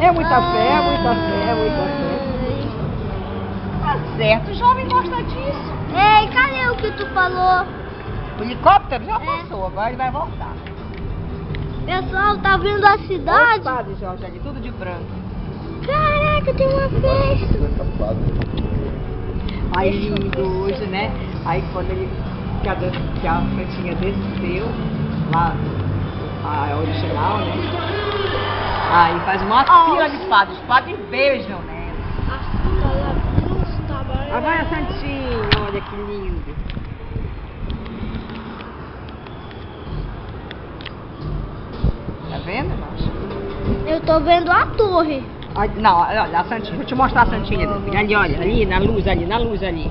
É muita fé, é muita fé, é muita fé. Tá certo, o jovem gosta disso. Ei, cadê o que tu falou? O helicóptero já É. passou, agora ele vai voltar. Pessoal, tá vindo a Olha os cidade? padres, Jorge, ali, tudo de branco. Caraca, tem uma festa. Aí lindo hoje, né? Aí quando ele, que a, que a desceu, lá, a original, né? Aí faz uma Oh. fila de padres, os padres beijam, né? Ah, vai a Santinha, olha que lindo. Tá vendo, Jorge? Eu tô vendo a torre. Olha- Não, olha a Santinha, eu te mostrar a Santinha. Ali, olha, ali, na luz ali, na luz ali.